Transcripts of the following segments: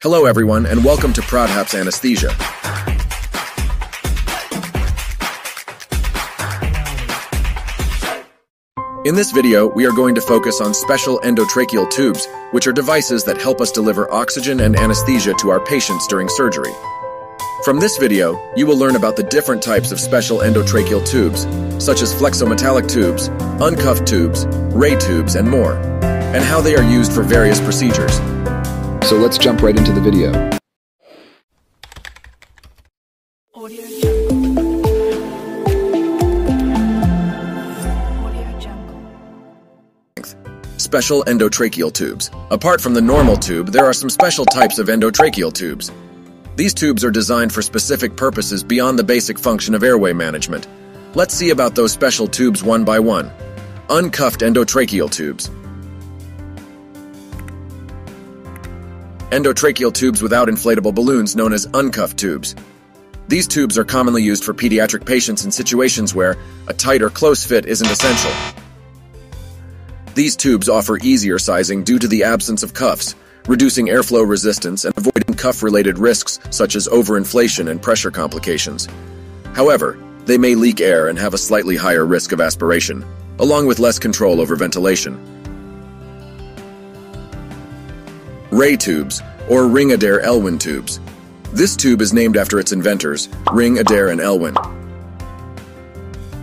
Hello, everyone, and welcome to Pradhap's Anesthesia. In this video, we are going to focus on special endotracheal tubes, which are devices that help us deliver oxygen and anesthesia to our patients during surgery. From this video, you will learn about the different types of special endotracheal tubes, such as flexometallic tubes, uncuffed tubes, RAE tubes, and more, and how they are used for various procedures. So let's jump right into the video. Special endotracheal tubes. Apart from the normal tube, there are some special types of endotracheal tubes. These tubes are designed for specific purposes beyond the basic function of airway management. Let's see about those special tubes one by one. Uncuffed endotracheal tubes. Endotracheal tubes without inflatable balloons known as uncuffed tubes. These tubes are commonly used for pediatric patients in situations where a tight or close fit isn't essential. These tubes offer easier sizing due to the absence of cuffs, reducing airflow resistance and avoiding cuff-related risks such as overinflation and pressure complications. However, they may leak air and have a slightly higher risk of aspiration, along with less control over ventilation. RAE tubes, or Ring Adair Elwin tubes. This tube is named after its inventors, Ring Adair and Elwin.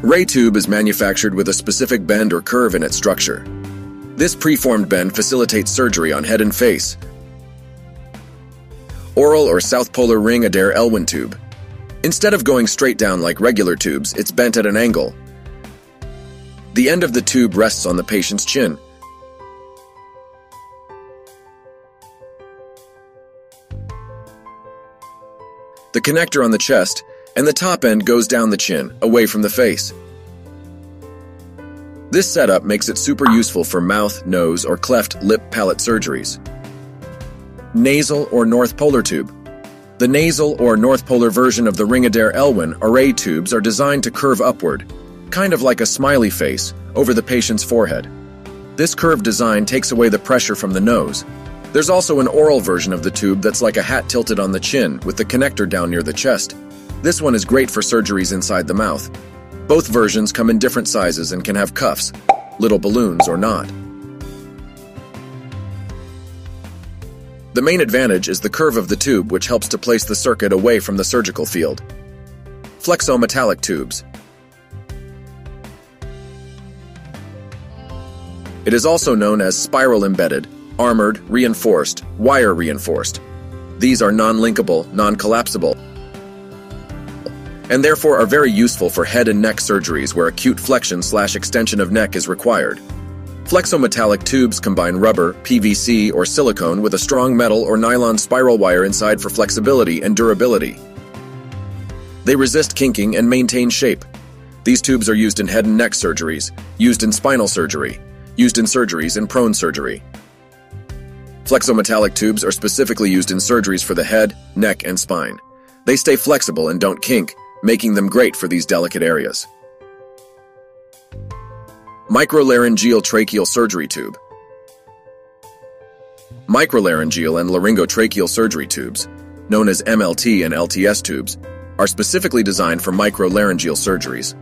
RAE tube is manufactured with a specific bend or curve in its structure. This preformed bend facilitates surgery on head and face. Oral or South Polar Ring Adair Elwin tube. Instead of going straight down like regular tubes, it's bent at an angle. The end of the tube rests on the patient's chin. The connector on the chest and the top end goes down the chin, away from the face. This setup makes it super useful for mouth, nose, or cleft lip palate surgeries. Nasal or North Polar tube. The nasal or North Polar version of the Ring Adair Elwin RAE tubes are designed to curve upward, kind of like a smiley face, over the patient's forehead. This curved design takes away the pressure from the nose. There's also an oral version of the tube that's like a hat tilted on the chin with the connector down near the chest. This one is great for surgeries inside the mouth. Both versions come in different sizes and can have cuffs, little balloons or not. The main advantage is the curve of the tube which helps to place the circuit away from the surgical field. Flexometallic tubes. It is also known as spiral embedded, armored, reinforced, wire reinforced. These are non-kinkable, non-collapsible, and therefore are very useful for head and neck surgeries where acute flexion slash extension of neck is required. Flexometallic tubes combine rubber, PVC, or silicone with a strong metal or nylon spiral wire inside for flexibility and durability. They resist kinking and maintain shape. These tubes are used in head and neck surgeries, used in spinal surgery, used in surgeries in prone surgery. Flexometallic tubes are specifically used in surgeries for the head, neck, and spine. They stay flexible and don't kink, making them great for these delicate areas. Microlaryngeal tracheal surgery tube. Microlaryngeal and laryngotracheal surgery tubes, known as MLT and LTS tubes, are specifically designed for microlaryngeal surgeries.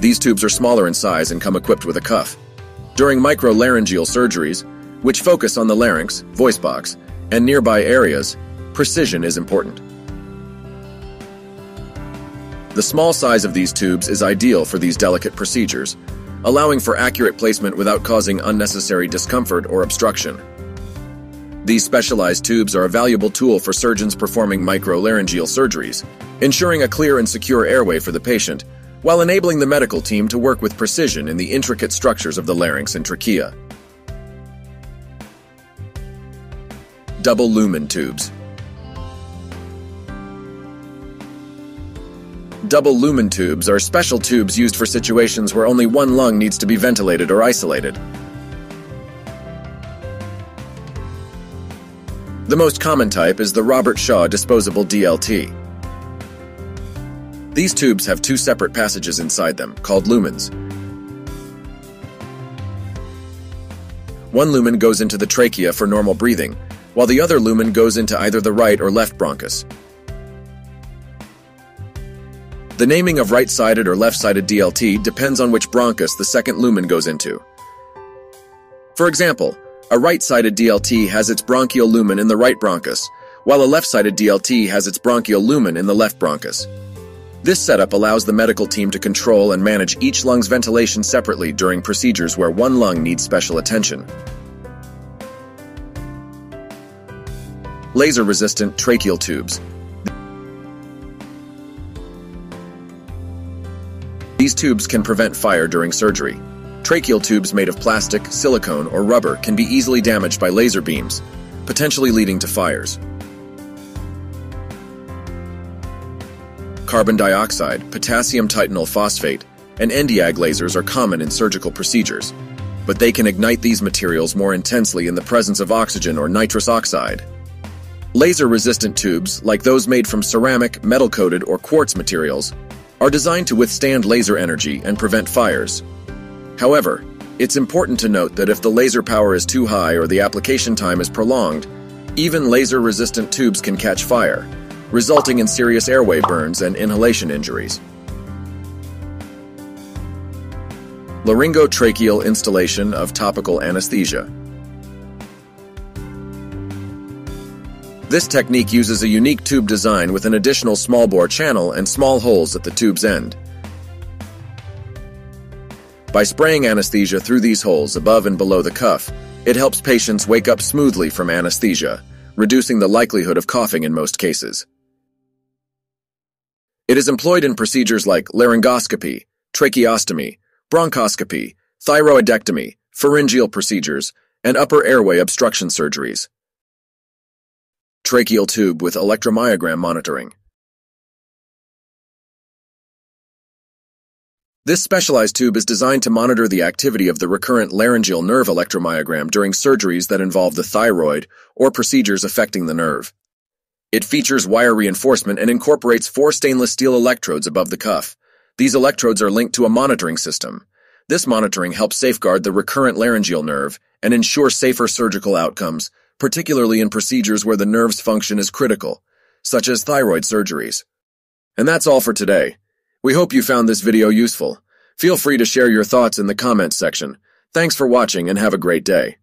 These tubes are smaller in size and come equipped with a cuff. During microlaryngeal surgeries, which focus on the larynx, voice box, and nearby areas, precision is important. The small size of these tubes is ideal for these delicate procedures, allowing for accurate placement without causing unnecessary discomfort or obstruction. These specialized tubes are a valuable tool for surgeons performing microlaryngeal surgeries, ensuring a clear and secure airway for the patient, while enabling the medical team to work with precision in the intricate structures of the larynx and trachea. Double lumen tubes. Double lumen tubes are special tubes used for situations where only one lung needs to be ventilated or isolated. The most common type is the Robertshaw disposable DLT. These tubes have two separate passages inside them, called lumens. One lumen goes into the trachea for normal breathing, while the other lumen goes into either the right or left bronchus. The naming of right-sided or left-sided DLT depends on which bronchus the second lumen goes into. For example, a right-sided DLT has its bronchial lumen in the right bronchus, while a left-sided DLT has its bronchial lumen in the left bronchus. This setup allows the medical team to control and manage each lung's ventilation separately during procedures where one lung needs special attention. Laser-resistant tracheal tubes. These tubes can prevent fire during surgery. Tracheal tubes made of plastic, silicone, or rubber can be easily damaged by laser beams, potentially leading to fires. Carbon dioxide, potassium titanyl phosphate, and Nd:YAG lasers are common in surgical procedures, but they can ignite these materials more intensely in the presence of oxygen or nitrous oxide. Laser-resistant tubes, like those made from ceramic, metal-coated, or quartz materials, are designed to withstand laser energy and prevent fires. However, it's important to note that if the laser power is too high or the application time is prolonged, even laser-resistant tubes can catch fire, resulting in serious airway burns and inhalation injuries. Laryngotracheal instillation of topical anesthesia. This technique uses a unique tube design with an additional small bore channel and small holes at the tube's end. By spraying anesthesia through these holes above and below the cuff, it helps patients wake up smoothly from anesthesia, reducing the likelihood of coughing in most cases. It is employed in procedures like laryngoscopy, tracheostomy, bronchoscopy, thyroidectomy, pharyngeal procedures, and upper airway obstruction surgeries. Tracheal tube with electromyogram monitoring. This specialized tube is designed to monitor the activity of the recurrent laryngeal nerve electromyogram during surgeries that involve the thyroid or procedures affecting the nerve. It features wire reinforcement and incorporates four stainless steel electrodes above the cuff. These electrodes are linked to a monitoring system. This monitoring helps safeguard the recurrent laryngeal nerve and ensure safer surgical outcomes, particularly in procedures where the nerve's function is critical, such as thyroid surgeries. And that's all for today. We hope you found this video useful. Feel free to share your thoughts in the comments section. Thanks for watching and have a great day.